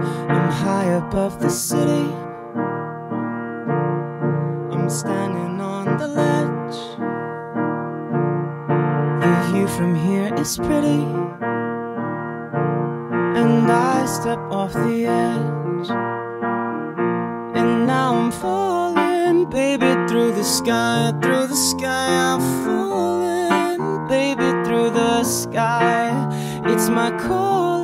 top above the city. I'm standing on the ledge. The view from here is pretty. And I step off the edge. And now I'm falling, baby, through the sky, through the sky. I'm falling, baby, through the sky. It's my calling,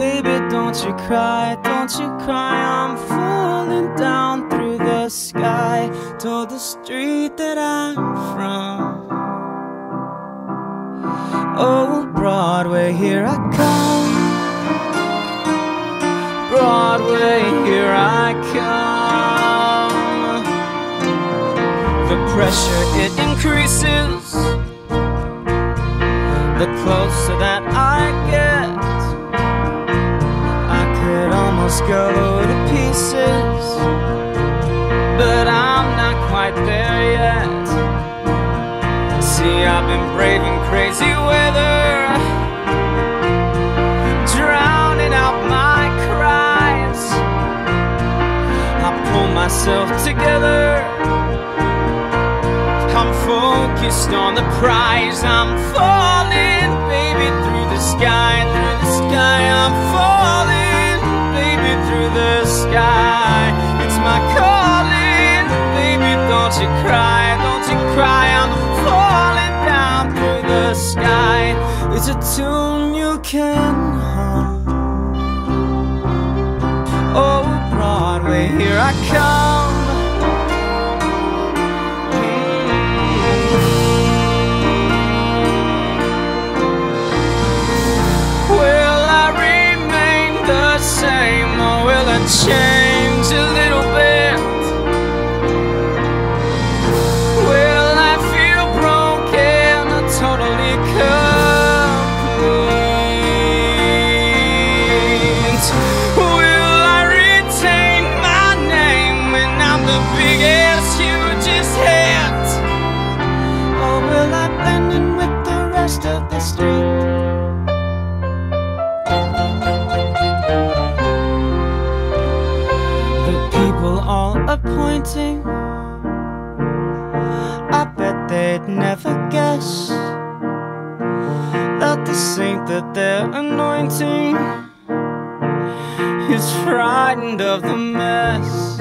baby, don't you cry, don't you cry. I'm falling down through the sky to the street that I'm from. Oh, Broadway, here I come. Broadway, here I come. The pressure it increases the closer that almost go to pieces, but I'm not quite there yet. See, I've been braving crazy weather, drowning out my cries. I pull myself together. I'm focused on the prize. I'm falling, tune you can hum. Oh, Broadway, here I come. Will I remain the same or will I change pointing. I bet they'd never guess that the saint that they're anointing is frightened of the mess.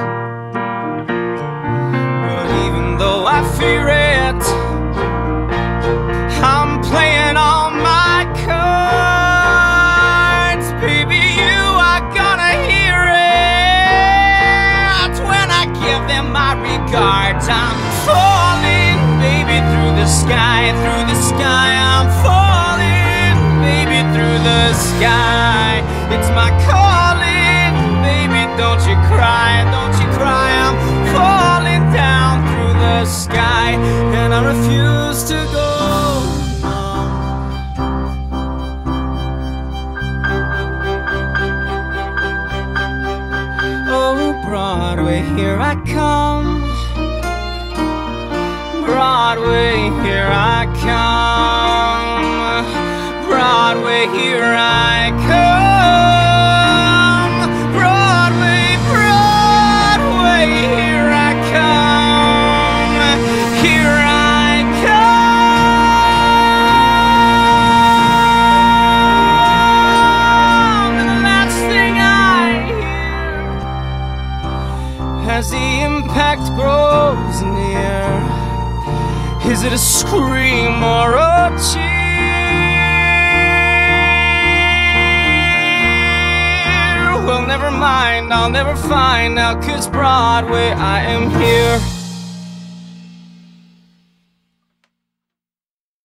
But even though I fear it, sky, and I refuse to go. Oh, Broadway, here I come. Broadway, here I come. Broadway, here I come. Is it a scream or a cheer? Well, never mind, I'll never find out, cause Broadway, I am here.